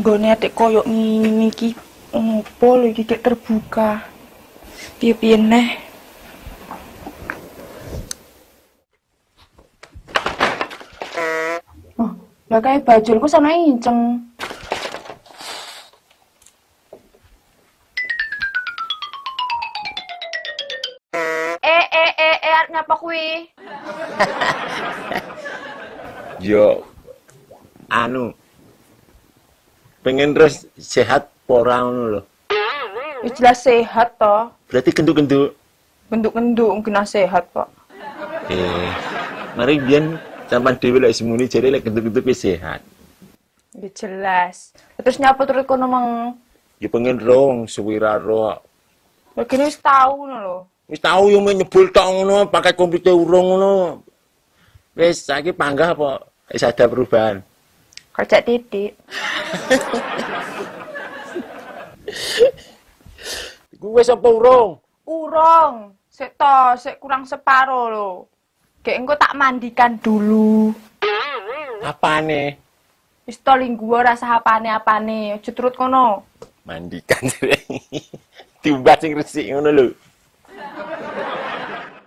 nggone atik koyo ngene iki opo lho iki terbuka. Piye-piye neh. Oh, lah kayak bajulku sana inceng. Eh eh eh eh arep ngapa kuwi? Yo anu pengen terus sehat lho. Wis jelas sehat toh. Berarti genduk-genduk. Bentuk-bentuk mungkin sehat kok. Eh, mari biyen sampean dhewe lek semuni jare lek genduk-genduk sehat. Ya jelas. Terus nyapa turut kono mang Ya pengen rong suwira ro. Kene wis tau ngono lho. Wis tau yo nyebul tok ngono pakai komputer urung ngono. Wis saiki panggah apa? Wis ada perubahan. Kerja titik. Wis apa urung? Urung. Sik to, sik kurang separo lho. Kayak engko tak mandikan dulu. Apane? Wis to lingguwa rasa apane-apane. Aja turut kono. Mandikan. Tiba sing resik ngono lho.